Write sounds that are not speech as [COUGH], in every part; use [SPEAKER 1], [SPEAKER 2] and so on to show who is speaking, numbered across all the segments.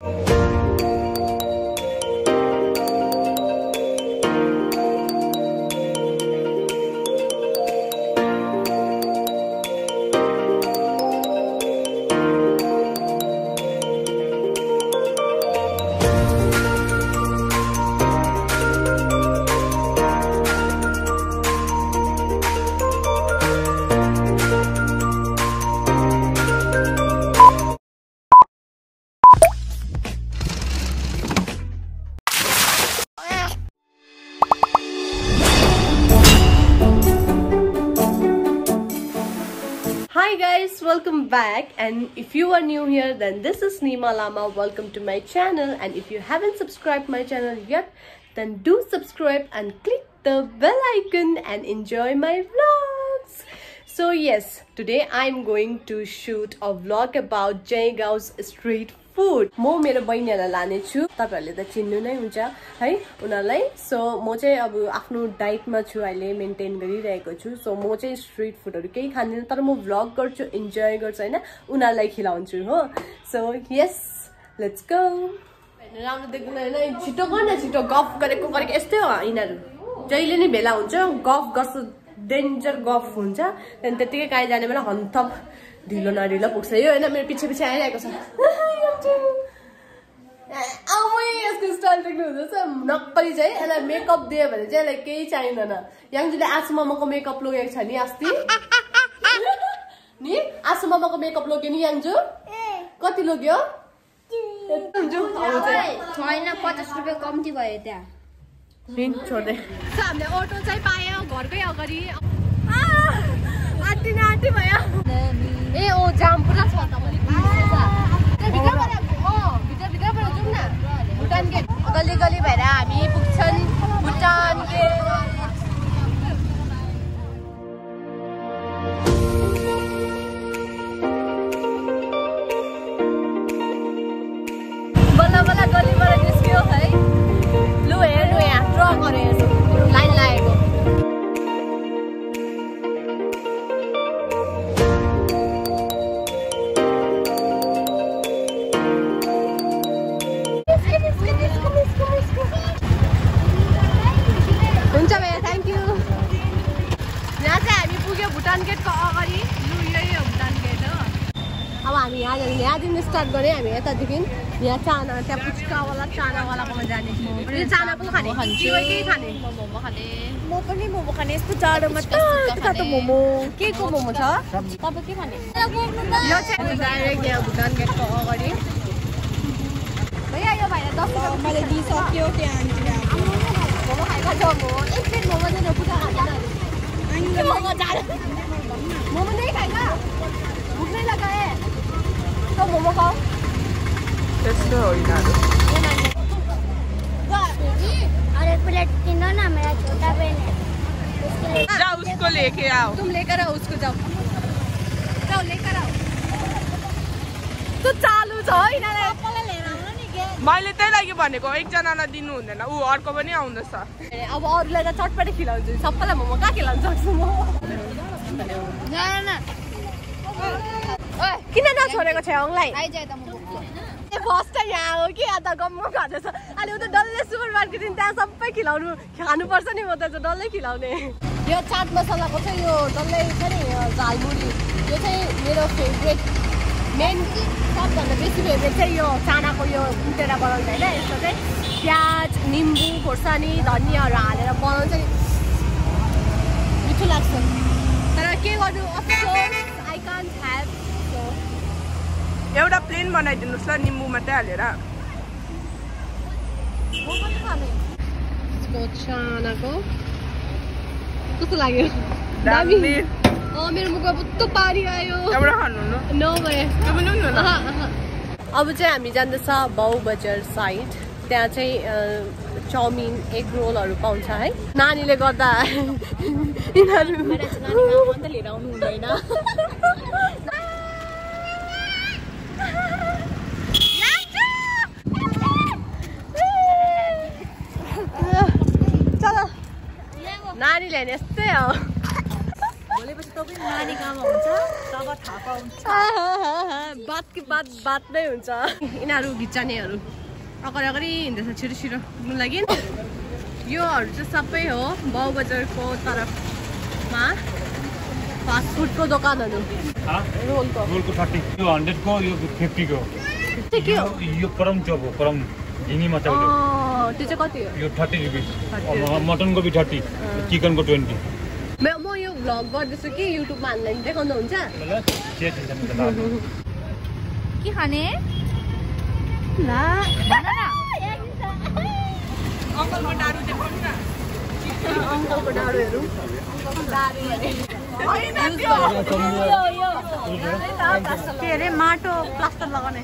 [SPEAKER 1] Oh. Welcome back. And if you are new here, then this is Nima Lama. Welcome to my channel. And if you haven't subscribed my channel yet, then do subscribe and click the bell icon and enjoy my vlogs. So yes, today I'm going to shoot a vlog about Jaigao's street food म मेरो बहिनीहरूलाई लानेछु। तपाईँहरूले त चिन्नु नै हुन्छ है उनीहरूलाई। सो म चाहिँ अब आफ्नो डाइटमा छु अहिले मेन्टेन गरिरहेको छु। सो म चाहिँ स्ट्रिट फुडहरू केही खाँदिनँ तर म भ्लग गर्छु इन्जोय गर्छु होइन? उनीहरूलाई खिलाउँछु हो। सो यस लेट्स गो राम्रो देख्दैन होइन? छिटो गर न छिटो गफ गरेको गरेको यस्तै हो यिनीहरू। जहिले नै भेला हुन्छ गफ गर्छ डेन्जर गफ हुन्छ। त्यहाँदेखि त्यत्तिकै काहीँ जाने बेला हन्थप ढिलो नढिलो पुग्छ। यो होइन मेरो पछि पछि आइरहेको छ। आमै यसको स्टाइल देख्नु हुँदैछ। नक्कली चाहिँ यसलाई मेकअप दियो भने चाहिँ यसलाई केही चाहिँदैन। याङजुले आसु मामाको मेकअप लगेको छ नि अस्ति? नि? आसु मामाको मेकअप लग्यो नि याङजु? कति लग्यो?
[SPEAKER 2] छैन पचास रुपियाँ कम्ती भयो त्यहाँ।
[SPEAKER 1] छोड्दै हामीले अटो चाहिँ पायो घरकै अगाडि। आँटी न आँटी भयो। ए ओ गऱ्यो हामी यतादेखि यहाँ चाना त्यहाँ पुच्कावाला चानावालाकोमा जाने यो चाना पनि खाने
[SPEAKER 2] मोमो खाने म पनि मोमो खाने यस्तो जाडोमा
[SPEAKER 1] तातो मोमो के को मोमो छ
[SPEAKER 2] तपाईँ के खाने
[SPEAKER 1] यो चाहिँ डाइरेक्ट यहाँ भुटान गेटको अगाडि भैया यो भाइलाई दस रुपियाँ
[SPEAKER 2] मैले दिइसक्यो त्यहाँ
[SPEAKER 1] मोमो एक प्लेट मोमो चाहिँ पुरा खाँदैन मोमो जाडो मोमो नहीं खाएगा भूख नहीं
[SPEAKER 2] ना मेरा छोटा बहन है उसके
[SPEAKER 3] उसको लेके आओ
[SPEAKER 1] तुम लेकर आओ उसको जाओ जाओ लेकर आओ तो चालू छ यिनीहरूलाई
[SPEAKER 2] सबैलाई लिएर आउनु नि के
[SPEAKER 3] मैले त्यही लागि भनेको एकजनालाई दिनु हुँदैन ऊ अर्को पनि आउँदैछ
[SPEAKER 1] अब अरूलाई त चटपटे खिलाउँछु सबैलाई मोमो कहाँ खिलाउनु सक्छु म किन नछोडेको
[SPEAKER 2] त बोक्छु
[SPEAKER 1] फर्स्ट टाइम यहाँ हो कि अन्त गम्म खाँदैछ अहिले उता डल्लै सुपर मार्केट त्यहाँ सबै खिलाउनु खानुपर्छ नि म त डल्लै खिलाउने यो चाट मसलाको चाहिँ यो डल्लै छ नि यो झालमुरी यो चाहिँ मेरो फेभरेट मेन सबभन्दा बेसी फेभरेट चाहिँ यो चानाको यो कुटेर बनाउँछ होइन यसमा चाहिँ प्याज निम्बु खोर्सानी धनियाँहरू हालेर बनाउँछ मिठो लाग्छ तर के गर्नु अफसोस
[SPEAKER 3] एउटा प्लेन बनाइदिनुहोस् ल निम्बु मात्रै हालेर
[SPEAKER 1] चानाको कस्तो लाग्यो मेरो मुखमा पानी आयो अब चाहिँ हामी जाँदैछ बाउ बजार साइड त्यहाँ चाहिँ चाउमिन एग रोलहरू पाउँछ है नानीले गर्दा यिनीहरू
[SPEAKER 2] लिएर आउनु हुँदैन
[SPEAKER 1] चल नानीले भने यस्तै हो।
[SPEAKER 2] भोलिपछि तपाईँ नानी हुन्छ
[SPEAKER 1] बात कि बात बातमै हुन्छ। यिनीहरू घिचानेहरू अगाडि अगाडि हिँड्दैछ छिटो छिटो लागि योहरू चाहिँ सबै हो बाउ बजारको तर्फमा। फास्ट फुडको दोकानहरू। रोलको।
[SPEAKER 4] थर्टी। यो हन्ड्रेडको यो फिफ्टीको।
[SPEAKER 1] के हो
[SPEAKER 4] यो परम चप हो परम झिङ्गी
[SPEAKER 1] त्यो चाहिँ कति हो
[SPEAKER 4] यो थर्टी रुपिस
[SPEAKER 1] 30
[SPEAKER 4] मटनको बि थर्टी चिकनको ट्वेन्टी
[SPEAKER 1] म- म यो भ्लग गर्दैछु कि युट्युबमा हामीलाई देखाउनुहुन्छ
[SPEAKER 2] के खाने ला भन न
[SPEAKER 3] अङ्कलको डाडु देखाउनु न
[SPEAKER 1] अङ्कलको डाँडोहरू
[SPEAKER 2] के अरे माटो प्लास्टर लगाउने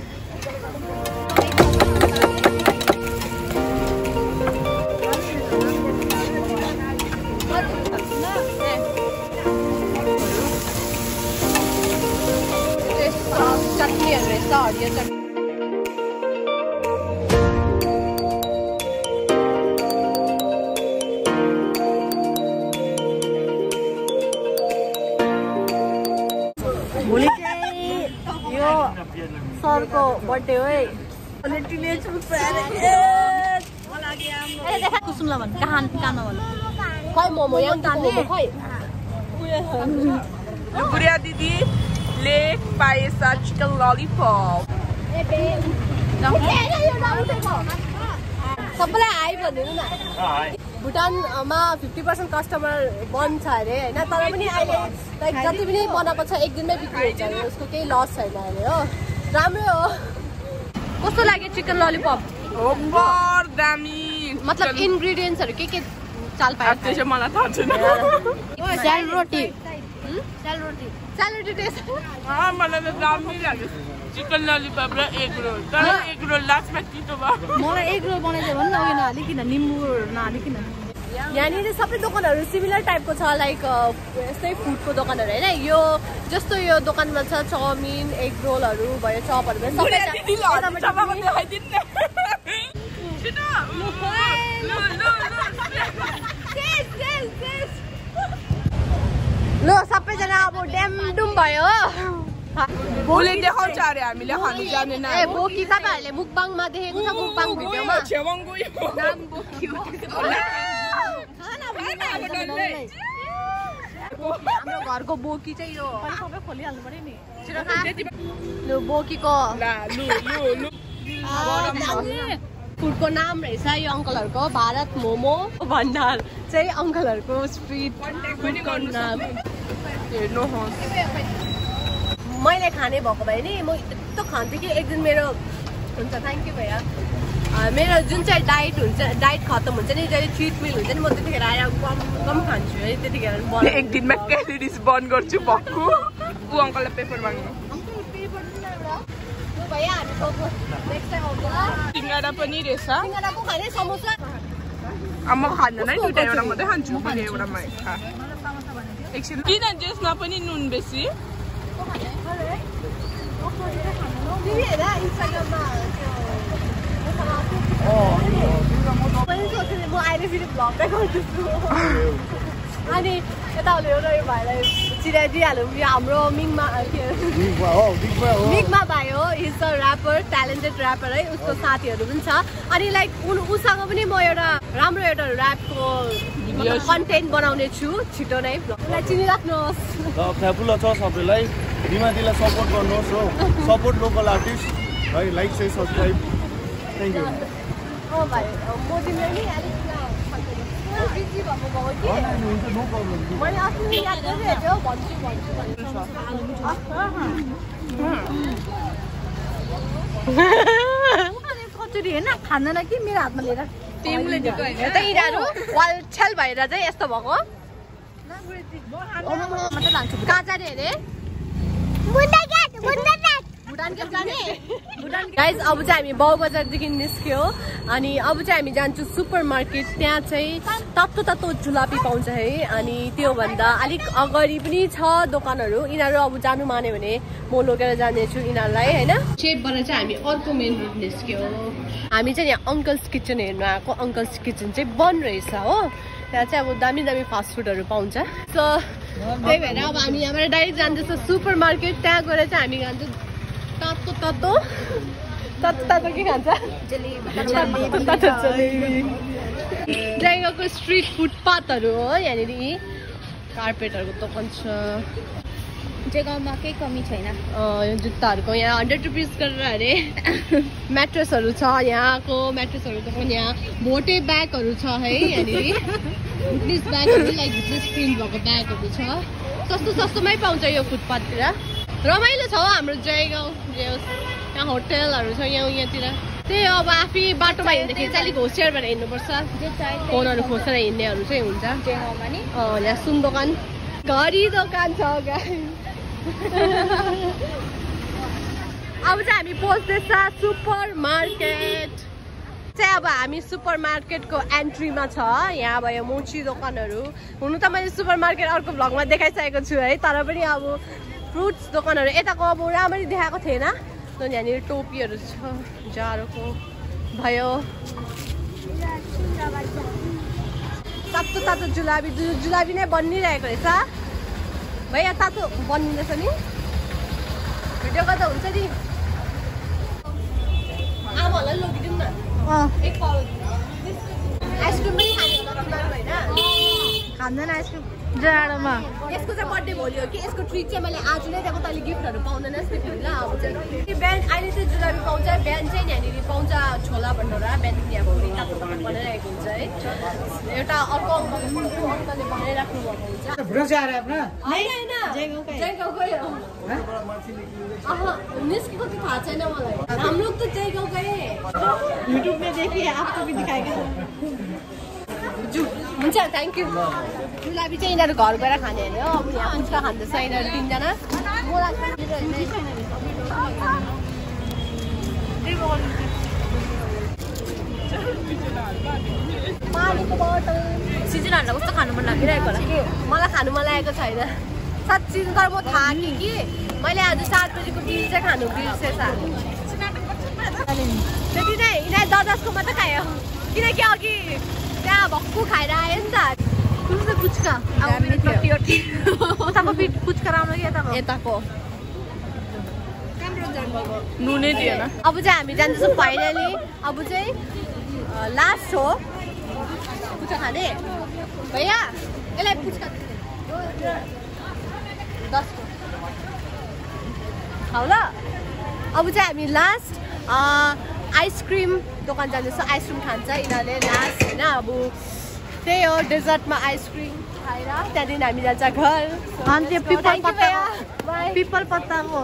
[SPEAKER 2] कुसुमलाई भन्नु कहाँ कानमा भन्नु
[SPEAKER 1] खै मोमो यहाँ मोमो खै
[SPEAKER 3] गुडिया दिदीले पाएछ चिकन ललिपप
[SPEAKER 1] सबैलाई हाई भनिदिनु न भुटानमा फिफ्टी पर्सेन्ट कस्टमर बन्द छ अरे होइन तर पनि अहिले लाइक जति पनि बनाएको छ एक दिनमै बिक्री हुन्छ अरे उसको केही लस छैन अरे हो राम्रै हो कस्तो लाग्यो चिकन ललिपप
[SPEAKER 3] दामी।
[SPEAKER 1] मतलब इन्ग्रिडियन्ट्सहरू के के चाल
[SPEAKER 3] अब त्यो
[SPEAKER 1] पायो
[SPEAKER 3] चाहिँ मलाई थाहा छैन।
[SPEAKER 2] सेलरोटी
[SPEAKER 1] टेस्ट।
[SPEAKER 3] अँ, मलाई त दामी लाग्यो। चिकन ललिपप र एग रोल तर एग रोल लास्टमा तितो भयो?
[SPEAKER 2] मलाई एक रोल बनाइदियो भने न उयो नहालिकन निम्बुहरू नहालिकन
[SPEAKER 1] यहाँनिर सबै दोकानहरू सिमिलर टाइपको छ लाइक यस्तै फुडको दोकानहरू होइन यो जस्तो यो दोकानमा छ चाउमिन एग रोलहरू भयो चपहरू
[SPEAKER 3] लु,
[SPEAKER 1] सबैजना अब ड्यामडुम भयो
[SPEAKER 3] भोलि देखाउँछ अरे हामीले खानु जानेन
[SPEAKER 1] ए बोकी तपाईँहरूले मुकबाङमा देखेको छ मुकबाङ भिडियोमा हाम्रो घरको बोकी चाहिँ यो
[SPEAKER 2] सबै खोलिहाल्नु पऱ्यो नि।
[SPEAKER 1] लु बोकीको
[SPEAKER 3] ला लु लु लु।
[SPEAKER 1] फुडको नाम रहेछ यो अङ्कलहरूको भारत मोमो। भण्डार चाहिँ अङ्कलहरूको स्ट्रिट फुडको नाम।
[SPEAKER 3] हेर्नुहोस्।
[SPEAKER 1] मैले खाने भएको भए नि म यस्तो खान्थेँ कि एक दिन मेरो हुन्छ। थ्याङ्क यू भैया। मेरो जुन चाहिँ डाइट हुन्छ डाइट खत्तम हुन्छ नि जहिले चिट मिल हुन्छ नि म त्यतिखेर आएर कम कम खान्छु है त्यतिखेर बनाउँछु।
[SPEAKER 3] एक दिनमा क्यालोरिज बन्द गर्छु भक्कु ऊ अङ्कललाई पेपर माग्नु सिङ्गडा पनि रहेछ म खाँदैन है दुइटा एउटा मात्रै खान्छु मैले एउटामा एकछिन किन त्यसमा पनि नुन बेसी
[SPEAKER 1] हेर इन्स्टाग्राममा मैले सोचेँ नि म अहिले फेरि भ्लगै गर्दैछु अनि यताउले एउटा यो भाइलाई चिनाइदिइहालौँ यो हाम्रो मिङमा मिगमा भाइ हो is the rapper talented rapper है उसको साथीहरू पनि छ। अनि लाइक उन उसँग पनि म एउटा राम्रो एउटा ऱ्यापको कन्टेन्ट बनाउने छु छिटो नै। उसलाई चिनिराख्नुहोस्।
[SPEAKER 5] फ्यापुला छ सबैलाई। दिमादीलाई सपोर्ट गर्नुहोस् हो। सपोर्ट लोकल आर्टिस्ट है लाइक चाहिँ सब्सक्राइब थ्याङ्क यू
[SPEAKER 1] अँ भाइ म तिमीलाई नि अलिक बिजी भएको भयो कि
[SPEAKER 5] नो प्रब्लम
[SPEAKER 1] मैले अस्ति नै याद गरिरहेको थियो भन्छु भन्छु भन्छु
[SPEAKER 2] कचुरी होइन खाँदैन कि मेरो हातमा लिएर
[SPEAKER 3] तिमीले
[SPEAKER 1] यिनीहरू वाल छेल भएर चाहिँ यस्तो भएको
[SPEAKER 2] मात्रै लान्छु
[SPEAKER 1] कहाँ जाने अरे गाइज अब चाहिँ हामी बाउ बजारदेखि निस्क्यो। अनि अब चाहिँ हामी जान्छौँ सुपर मार्केट त्यहाँ चाहिँ तातो तातो जुलापी पाउँछ है। अनि त्योभन्दा अलिक अगाडि पनि छ दोकानहरू। यिनीहरू अब जानु मान्यो भने म लगेर जानेछु यिनीहरूलाई होइन? चेपबाट चाहिँ हामी अर्को मेन रोड निस्क्यो। हामी चाहिँ यहाँ अङ्कल्स किचन हेर्नु आएको। अङ्कल्स किचन चाहिँ बन्द रहेछ हो। त्यहाँ चाहिँ अब दामी दामी फास्ट फुडहरू पाउँछ। सो त्यही भएर अब हामी यहाँबाट डाइरेक्ट जाँदैछौँ सुपर मार्केट त्यहाँ गएर चाहिँ हामी खान्छौँ तातो तातो? तातो तातो के खान्छ? जयगाउँको स्ट्रिट फुटपाथहरू हो यहाँनिर कार्पेटहरूको दोकान छ
[SPEAKER 2] जग्गामा केही कमी छैन।
[SPEAKER 1] यो जुत्ताहरूको यहाँ हन्ड्रेड रुपिस गरेर अरे। म्याट्रेसहरू छ यहाँको म्याट्रेसहरू दोकान यहाँ भोटे ब्यागहरू छ है यहाँनिर ब्यागहरू लाइक प्रिन्ट भएको ब्यागहरू छ। सस्तो सस्तोमै पाउँछ यो फुटपाथतिर रमाइलो छ हौ हाम्रो जयगाउँ जे यहाँ होटेलहरू छ यहाँ यहाँतिर त्यही अब आफै बाटोमा हिँड्दाखेरि चाहिँ अलिक होसियार भएर हिँड्नुपर्छ। फोनहरू खोसेर हिँड्नेहरू चाहिँ हुन्छ। यहाँ सुन दोकान। घरी दोकान छ। [LAUGHS] अब चाहिँ हामी पस्दैछ सुपर मार्केट चाहिँ अब हामी सुपर मार्केटको एन्ट्रीमा छ यहाँ भयो मोची दोकानहरू। हुनु त मैले सुपर मार्केट अर्को भ्लगमा देखाइसकेको छु है तर पनि अब फ्रुट्स दोकानहरू। यताको अब राम्ररी देखाएको थिएन। त यहाँनिर टोपीहरू छ जाडोको भयो। तातो तातो जुलाबी जुलाबी नै बनिरहेको रहेछ। भैया तातो बनिँदैछ नि। भिडियो गर्दा हुन्छ नि। आमाहरूलाई लगिदिउँ न। एक पाउ। आइसक्रिम पनि खाने होइन।
[SPEAKER 2] खाँदैन आइसक्रिम। जाडोमा।
[SPEAKER 1] यसको चाहिँ बर्थडे भोलि हो कि? यसको ट्रिट चाहिँ मैले आज नै दिएको तैँले गिफ्टहरू पाउँदैनस् तिमीहरू ल अब चाहिँ बिहान अहिले चाहिँ जुलाबी पाउँछ। बिहान चाहिँ यहाँनिर पाउँछ छोला भटौरा बिहान अब तातो तातो बनाइरहेको हुन्छ है। एउटा अर्को अङ्कलले बनाइराख्नु भएको हुन्छ। निस्केको त थाहा छैन मलाई। हाम्रो त जयगाउँकै।
[SPEAKER 2] युट्युब में देखिए आपको भी दिखाएगा
[SPEAKER 1] जु हुन्छ थ्याङ्क यू जुलाबी चाहिँ यिनीहरू घर गएर खाने अरे हो। अब यहाँ पुच्का खाँदैछ यिनीहरू तिनजना। पानीको बोतल
[SPEAKER 2] सिजनहरूलाई कस्तो खानु मन लागिरहेको होला?
[SPEAKER 1] के मलाई खानु मन लागेको छैन। साँच्ची तर म थाकेँ कि मैले आज सात बजीको डिल चाहिँ खानु बिर्सेछ त्यति नै यिनीहरू ददसको मात्रै खायो। किनकि अघि त्यहाँ भक्कु खाएर आयो नि त कुन चाहिँ पुच्का
[SPEAKER 2] उताको पिठ पुच्का राम्रो कि यताको
[SPEAKER 1] यताको
[SPEAKER 3] नुनै दिएन
[SPEAKER 1] अब चाहिँ हामी जान्छौँ फाइनली अब चाहिँ लास्ट हो पुच्का खाने भैया यसलाई पुच्का दसको खाऊ ल अब चाहिँ हामी लास्ट आइसक्रिम दोकान जाँदैछ आइसक्रिम खान्छ यिनीहरूले लास्ट होइन अब त्यही हो डेजर्टमा आइसक्रिम खाएर त्यहाँदेखि हामी जान्छ घर
[SPEAKER 2] अनि त्यो पिपल. पिपल पत्ताको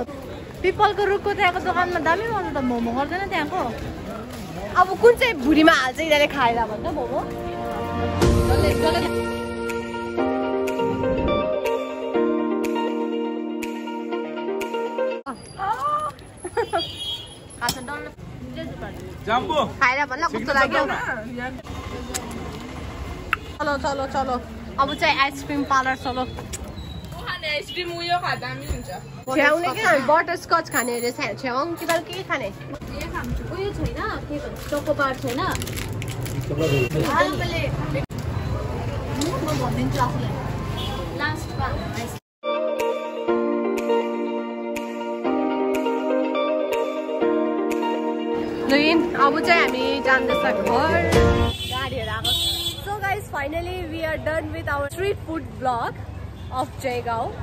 [SPEAKER 2] पिपलको रुखको त्यहाँको दोकानमा दामी पाउँछ त मोमो गर्दैन त्यहाँको
[SPEAKER 1] अब कुन चाहिँ भुँडीमा हाल्छ यिनीहरूले खाएर भन्दा मोमो खाएर भन्दा कस्तो लाग्यो चलो चलो चलो अब चाहिँ आइसक्रिम पार्लर चलो छ्याउने के हामी बटर स्कच खाने अरे छ्या- छ्याउँ कि के खाने
[SPEAKER 2] उयो छैन के भन्छ चोकोबार छैन म भनिदिन्छु आफूलाई लास्टमा
[SPEAKER 1] लेकिन अब चाहिँ हामी जाँदैछ घर गाडीहरू आएको so guys finally we are done with our street food blog of Jaigaon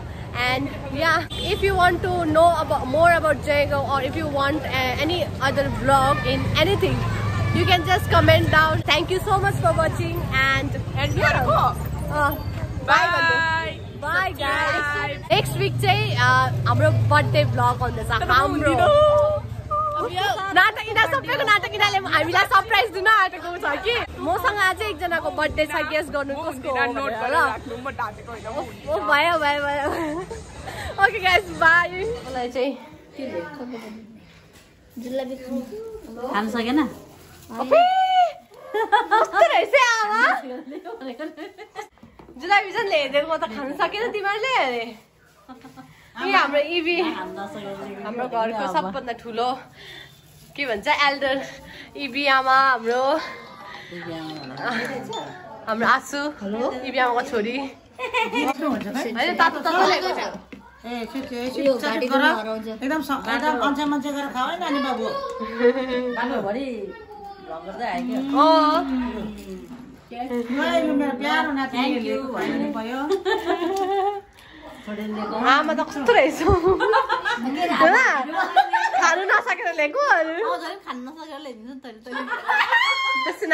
[SPEAKER 1] and yeah if you want to know about more about Jago or if you want uh, any other vlog in anything you can just comment down thank you so much for watching and
[SPEAKER 3] And here go.
[SPEAKER 1] uh, bye
[SPEAKER 3] Bye.
[SPEAKER 1] bye guys next week चाहिँ uh, हाम्रो birthday vlog आउँदैछ हाम्रो नाटक यिनीहरू सबैको नाटक यिनीहरूले हामीलाई सरप्राइज दिन आँटेको छ कि? मसँग आज एकजनाको बर्थडे छ गेस गर्नु कसको हो ओ भयो भयो भयो। ओके गाइस बाई मलाई चाहिँ
[SPEAKER 2] खानु सकेन?
[SPEAKER 1] जुलाबी चाहिँ हेरिदिएको म त खानु सकेन तिमीहरूले। अरे कि हाम्रो इभी हाम्रो घरको सबभन्दा ठुलो के भन्छ एल्डर इबी आमा हाम्रो हाम्रो आसु इबी आमाको छोरी। होइन तातो तातो।
[SPEAKER 6] ए ए एकदम स- एकदम अन्छे मन्छे गरेर खाऊ है नानी बाबु। मेरो प्यारो नातिनीले लिएको भएन नि भयो [LAUGHS]
[SPEAKER 1] आमा त कस्तो रहेछ खानु नसकेर ल्याएको त्यस्तो